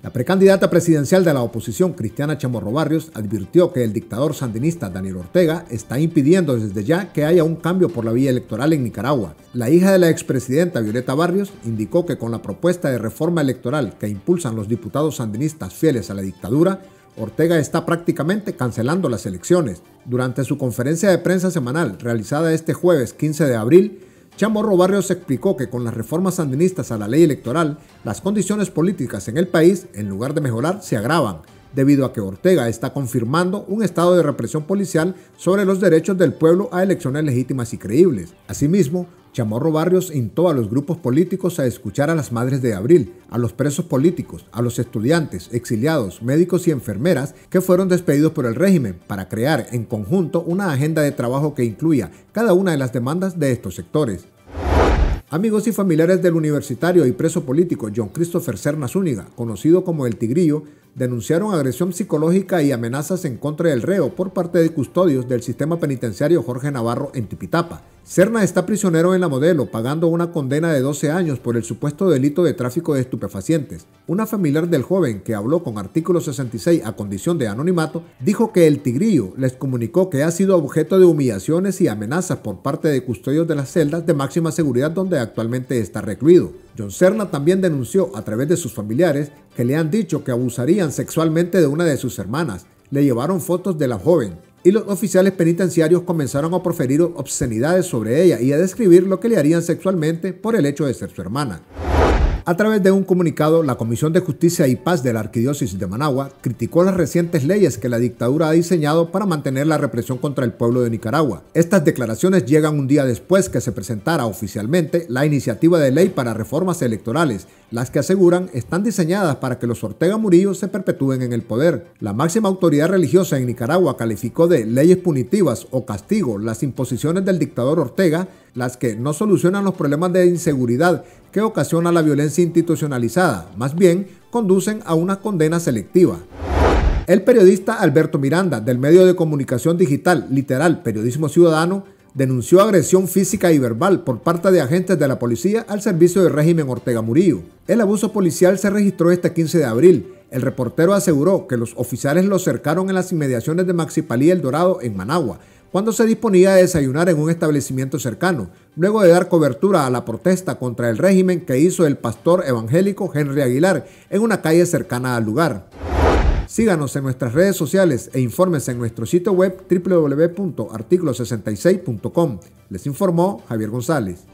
La precandidata presidencial de la oposición, Cristiana Chamorro Barrios, advirtió que el dictador sandinista Daniel Ortega está impidiendo desde ya que haya un cambio por la vía electoral en Nicaragua. La hija de la expresidenta Violeta Barrios indicó que con la propuesta de reforma electoral que impulsan los diputados sandinistas fieles a la dictadura, Ortega está prácticamente cancelando las elecciones. Durante su conferencia de prensa semanal realizada este jueves 15 de abril, Chamorro Barrios explicó que con las reformas sandinistas a la ley electoral, las condiciones políticas en el país, en lugar de mejorar, se agravan, debido a que Ortega está confirmando un estado de represión policial sobre los derechos del pueblo a elecciones legítimas y creíbles. Asimismo, Chamorro Barrios instó a los grupos políticos a escuchar a las madres de abril, a los presos políticos, a los estudiantes, exiliados, médicos y enfermeras que fueron despedidos por el régimen para crear en conjunto una agenda de trabajo que incluya cada una de las demandas de estos sectores. Amigos y familiares del universitario y preso político John Christopher Cerna Zúñiga, conocido como El Tigrillo, denunciaron agresión psicológica y amenazas en contra del reo por parte de custodios del sistema penitenciario Jorge Navarro en Tipitapa. Cerna está prisionero en la modelo, pagando una condena de 12 años por el supuesto delito de tráfico de estupefacientes. Una familiar del joven que habló con artículo 66 a condición de anonimato dijo que el tigrillo les comunicó que ha sido objeto de humillaciones y amenazas por parte de custodios de las celdas de máxima seguridad donde actualmente está recluido. John Cerna también denunció a través de sus familiares que le han dicho que abusarían sexualmente de una de sus hermanas. Le llevaron fotos de la joven, y los oficiales penitenciarios comenzaron a proferir obscenidades sobre ella y a describir lo que le harían sexualmente por el hecho de ser su hermana. A través de un comunicado, la Comisión de Justicia y Paz de la Arquidiócesis de Managua criticó las recientes leyes que la dictadura ha diseñado para mantener la represión contra el pueblo de Nicaragua. Estas declaraciones llegan un día después que se presentara oficialmente la iniciativa de ley para reformas electorales, las que aseguran están diseñadas para que los Ortega Murillo se perpetúen en el poder. La máxima autoridad religiosa en Nicaragua calificó de leyes punitivas o castigo las imposiciones del dictador Ortega, las que no solucionan los problemas de inseguridad que ocasiona la violencia institucionalizada, más bien conducen a una condena selectiva. El periodista Alberto Miranda, del medio de comunicación digital Literal Periodismo Ciudadano, denunció agresión física y verbal por parte de agentes de la policía al servicio del régimen Ortega Murillo. El abuso policial se registró este 15 de abril. El reportero aseguró que los oficiales lo cercaron en las inmediaciones de Maxipalí El Dorado en Managua, cuando se disponía a desayunar en un establecimiento cercano, luego de dar cobertura a la protesta contra el régimen que hizo el pastor evangélico Henry Aguilar en una calle cercana al lugar. Síganos en nuestras redes sociales e infórmense en nuestro sitio web www.articulo66.com. Les informó Javier González.